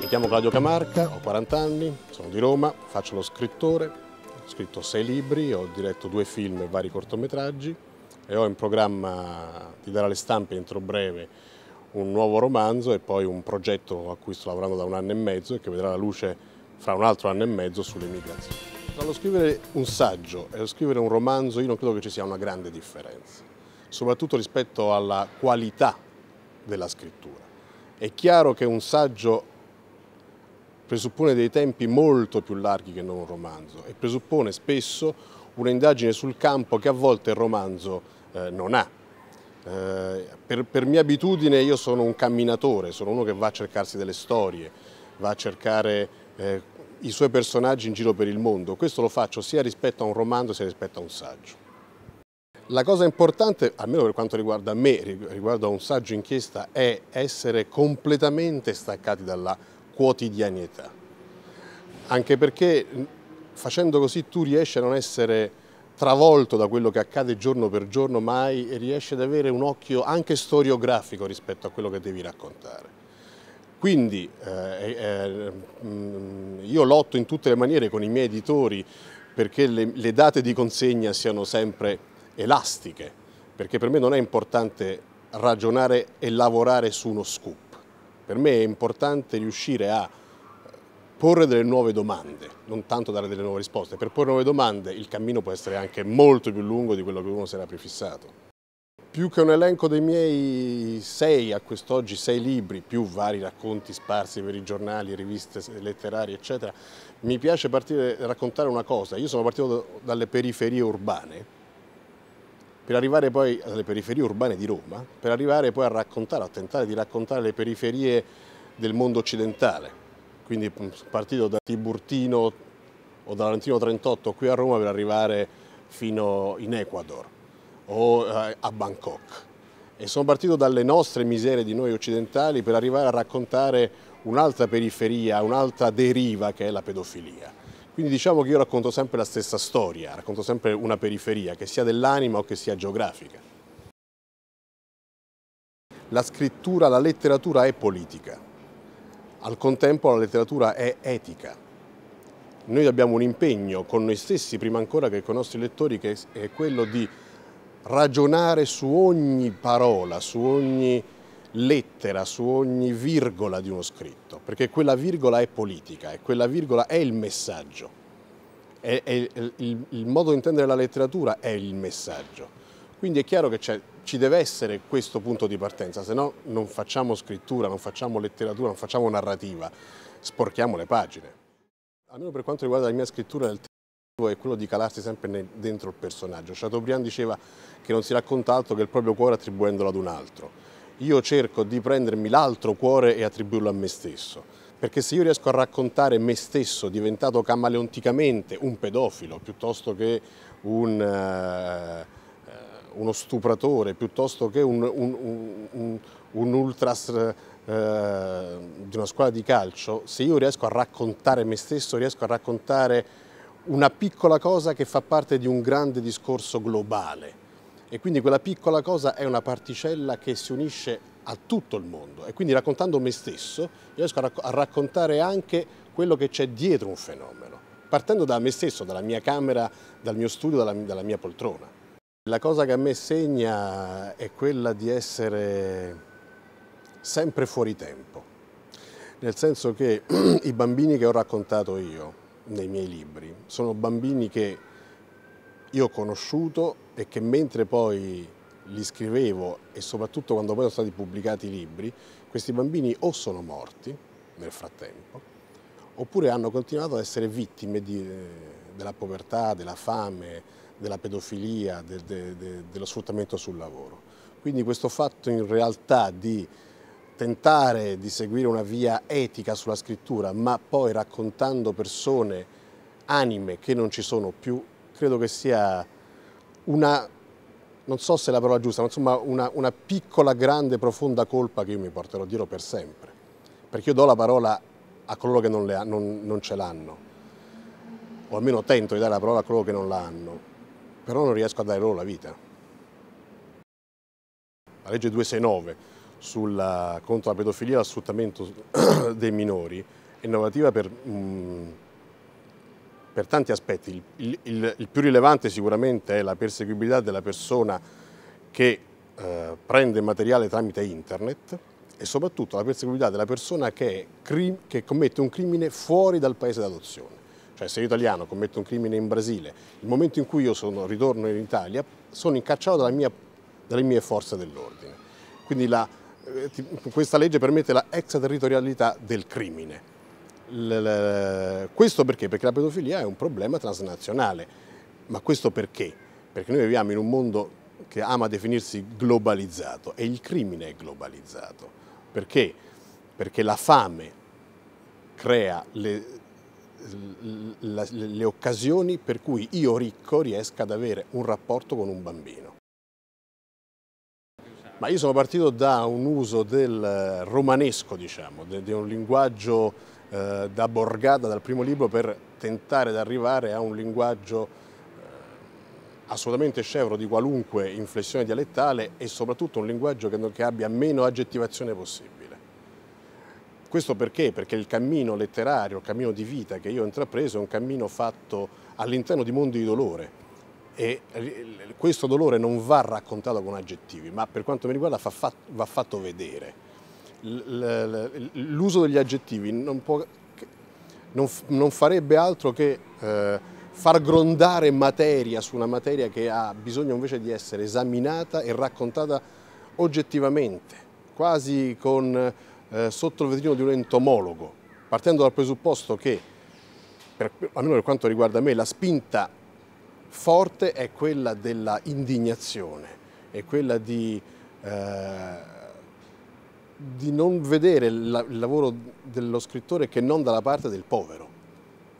Mi chiamo Claudio Camarca, ho 40 anni, sono di Roma, faccio lo scrittore, ho scritto sei libri, ho diretto due film e vari cortometraggi e ho in programma di dare alle stampe entro breve un nuovo romanzo e poi un progetto a cui sto lavorando da un anno e mezzo e che vedrà la luce fra un altro anno e mezzo sulle migrazioni. Tra lo scrivere un saggio e lo scrivere un romanzo io non credo che ci sia una grande differenza, soprattutto rispetto alla qualità della scrittura. È chiaro che un saggio presuppone dei tempi molto più larghi che non un romanzo e presuppone spesso un'indagine sul campo che a volte il romanzo eh, non ha. Eh, per, per, mia abitudine io sono un camminatore, sono uno che va a cercarsi delle storie, va a cercare eh, i suoi personaggi in giro per il mondo. Questo lo faccio sia rispetto a un romanzo sia rispetto a un saggio. La cosa importante, almeno per quanto riguarda me, riguardo a un saggio inchiesta, è essere completamente staccati dalla quotidianità. Anche perché facendo così tu riesci a non essere travolto da quello che accade giorno per giorno mai e riesci ad avere un occhio anche storiografico rispetto a quello che devi raccontare. Quindi eh, eh, io lotto in tutte le maniere con i miei editori perché le, le date di consegna siano sempre elastiche, perché per me non è importante ragionare e lavorare su uno scoop. Per me è importante riuscire a porre delle nuove domande, non tanto dare delle nuove risposte. Per porre nuove domande il cammino può essere anche molto più lungo di quello che uno si era prefissato. Più che un elenco dei miei sei, a quest'oggi sei libri, più vari racconti sparsi per i giornali, riviste letterarie, eccetera, mi piace partire, raccontare una cosa. Io sono partito dalle periferie urbane, per arrivare poi alle periferie urbane di Roma, per arrivare poi a raccontare, a tentare di raccontare le periferie del mondo occidentale. Quindi partito da Tiburtino o da Valentino 38 qui a Roma per arrivare fino in Ecuador o eh, a Bangkok. E sono partito dalle nostre miserie di noi occidentali per arrivare a raccontare un'altra periferia, un'altra deriva che è la pedofilia. Quindi diciamo che io racconto sempre la stessa storia, racconto sempre una periferia, che sia dell'anima o che sia geografica. La scrittura, la letteratura è politica, al contempo la letteratura è etica. Noi abbiamo un impegno con noi stessi, prima ancora che con i nostri lettori, che è quello di ragionare su ogni parola, su ogni lettera, su ogni virgola di uno scritto, perché quella virgola è politica e quella virgola è il messaggio. È, è, il, il, modo di intendere la letteratura è il messaggio. Quindi è chiaro che ci deve essere questo punto di partenza, se no non facciamo scrittura, non facciamo letteratura, non facciamo narrativa, sporchiamo le pagine. Almeno per quanto riguarda la mia scrittura, il è quello di calarsi sempre dentro il personaggio. Chateaubriand diceva che non si racconta altro che il proprio cuore attribuendolo ad un altro io cerco di prendermi l'altro cuore e attribuirlo a me stesso. Perché se io riesco a raccontare me stesso diventato camaleonticamente un pedofilo piuttosto che un, uh, uno stupratore, piuttosto che un, un, un, un ultras uh, di una squadra di calcio, se io riesco a raccontare me stesso, riesco a raccontare una piccola cosa che fa parte di un grande discorso globale e quindi quella piccola cosa è una particella che si unisce a tutto il mondo e quindi raccontando me stesso riesco a, racc a raccontare anche quello che c'è dietro un fenomeno, partendo da me stesso, dalla mia camera, dal mio studio, dalla, dalla mia poltrona. La cosa che a me segna è quella di essere sempre fuori tempo, nel senso che i bambini che ho raccontato io nei miei libri sono bambini che io ho conosciuto e che mentre poi li scrivevo e soprattutto quando poi sono stati pubblicati i libri, questi bambini o sono morti nel frattempo, oppure hanno continuato ad essere vittime di, eh, della povertà, della fame, della pedofilia, de, de, de, dello sfruttamento sul lavoro. Quindi questo fatto in realtà di tentare di seguire una via etica sulla scrittura, ma poi raccontando persone, anime che non ci sono più, credo che sia una non so se è la parola giusta, ma insomma una, una piccola, grande, profonda colpa che io mi porterò dietro per sempre. Perché io do la parola a coloro che non, ha, non, non ce l'hanno, o almeno tento di dare la parola a coloro che non l'hanno, però non riesco a dare loro la vita. La legge 269 sulla, contro la pedofilia e lo dei minori è innovativa per, mm, per tanti aspetti. Il, il, il, il, più rilevante sicuramente è la perseguibilità della persona che eh, prende materiale tramite internet e soprattutto la perseguibilità della persona che, che commette un crimine fuori dal paese d'adozione. Cioè se io italiano commetto un crimine in Brasile, il momento in cui io sono, ritorno in Italia sono incacciato dalla mia, dalle mie forze dell'ordine. Quindi la, eh, questa legge permette la extraterritorialità del crimine. Questo perché? Perché la pedofilia è un problema transnazionale. Ma questo perché? Perché noi viviamo in un mondo che ama definirsi globalizzato e il crimine è globalizzato. Perché? Perché la fame crea le, le, le occasioni per cui io ricco riesca ad avere un rapporto con un bambino. Ma io sono partito da un uso del romanesco, diciamo, di un linguaggio eh, da borgata dal primo libro per tentare di arrivare a un linguaggio eh, assolutamente scevro di qualunque inflessione dialettale e soprattutto un linguaggio che, che abbia meno aggettivazione possibile. Questo perché? Perché il cammino letterario, il cammino di vita che io ho intrapreso è un cammino fatto all'interno di mondi di dolore, e questo dolore non va raccontato con aggettivi, ma per quanto mi riguarda va fatto vedere. L'uso degli aggettivi non, può, non, farebbe altro che eh, far grondare materia su una materia che ha bisogno invece di essere esaminata e raccontata oggettivamente, quasi con, eh, sotto il vetrino di un entomologo, partendo dal presupposto che, per, almeno per quanto riguarda me, la spinta forte è quella della indignazione, è quella di, eh, di non vedere il, il, lavoro dello scrittore che non dalla parte del povero.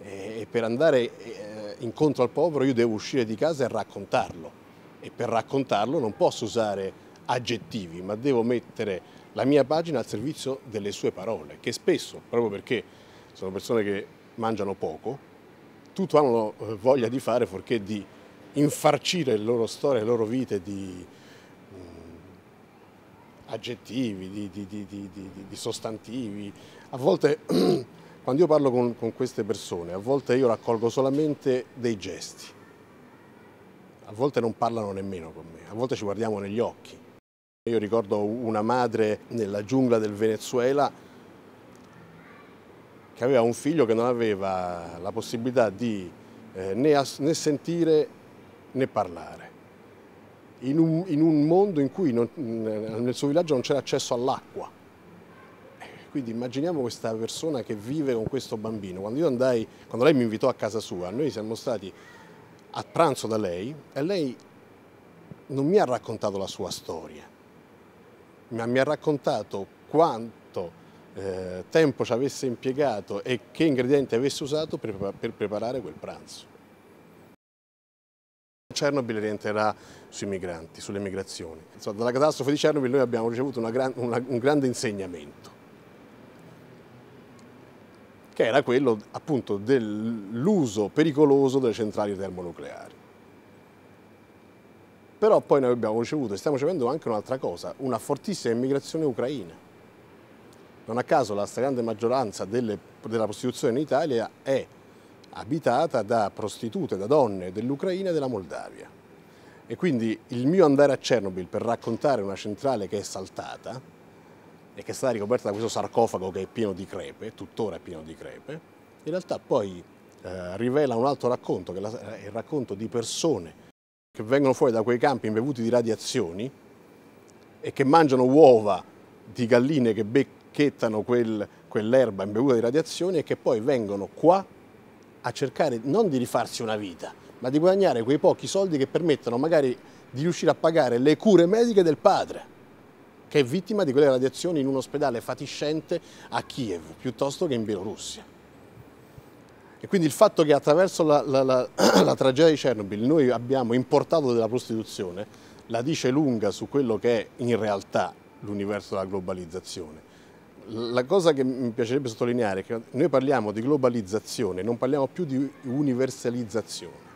E, e per andare eh, incontro al povero io devo uscire di casa e raccontarlo. E per raccontarlo non posso usare aggettivi, ma devo mettere la mia pagina al servizio delle sue parole, che spesso, proprio perché sono persone che mangiano poco, tutto hanno eh, voglia di fare fuorché di infarcire le loro storie, le loro vite di mh, mm, aggettivi, di, di, di, di, sostantivi. A volte, quando io parlo con, con queste persone, a volte io raccolgo solamente dei gesti, a volte non parlano nemmeno con me, a volte ci guardiamo negli occhi. Io ricordo una madre nella giungla del Venezuela che aveva un figlio che non aveva la possibilità di eh, né, né, sentire né parlare. In un, in un mondo in cui non, nel suo villaggio non c'era accesso all'acqua. Quindi immaginiamo questa persona che vive con questo bambino. Quando, andai, quando lei mi invitò a casa sua, noi siamo stati a pranzo da lei e lei non mi ha raccontato la sua storia, ma mi ha raccontato quanto eh, tempo ci avesse impiegato e che ingredienti avesse usato per, per preparare quel pranzo. Chernobyl rientrerà sui migranti, sulle migrazioni. Insomma, dalla catastrofe di Chernobyl noi abbiamo ricevuto gran, una, un grande insegnamento, che era quello appunto dell'uso pericoloso delle centrali termonucleari. Però poi noi abbiamo ricevuto e stiamo ricevendo anche un'altra cosa, una fortissima immigrazione ucraina. Non a caso la stragrande maggioranza delle, della prostituzione in Italia è abitata da prostitute, da donne dell'Ucraina e della Moldavia. E quindi il mio andare a Chernobyl per raccontare una centrale che è saltata e che è stata ricoperta da questo sarcofago che è pieno di crepe, tuttora è pieno di crepe, in realtà poi eh, rivela un altro racconto, che è il racconto di persone che vengono fuori da quei campi imbevuti di radiazioni e che mangiano uova di galline che beccano bacchettano quel, quell'erba imbevuta di radiazioni e che poi vengono qua a cercare non di rifarsi una vita, ma di guadagnare quei pochi soldi che permettono magari di riuscire a pagare le cure mediche del padre, che è vittima di quelle radiazioni in un ospedale fatiscente a Kiev, piuttosto che in Bielorussia. E quindi il fatto che attraverso la, la, la, la tragedia di Chernobyl noi abbiamo importato della prostituzione la dice lunga su quello che è in realtà l'universo della globalizzazione. La cosa che mi piacerebbe sottolineare è che noi parliamo di globalizzazione, non parliamo più di universalizzazione.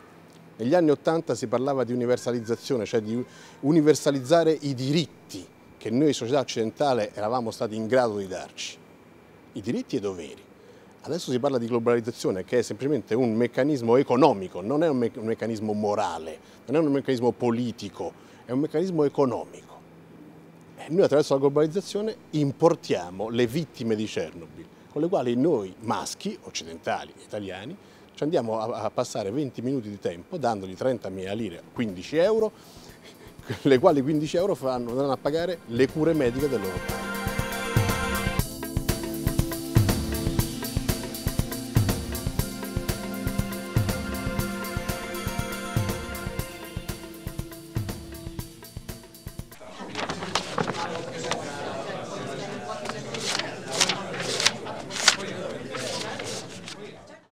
Negli anni Ottanta si parlava di universalizzazione, cioè di universalizzare i diritti che noi società occidentale eravamo stati in grado di darci, i diritti e i doveri. Adesso si parla di globalizzazione che è semplicemente un meccanismo economico, non è un, me un meccanismo morale, non è un meccanismo politico, è un meccanismo economico. E noi attraverso la globalizzazione importiamo le vittime di Chernobyl, con le quali noi maschi, occidentali, italiani, ci andiamo a, a passare 20 minuti di tempo dandogli 30.000 lire, 15 euro, le quali 15 euro fanno, andranno a pagare le cure mediche del loro padre.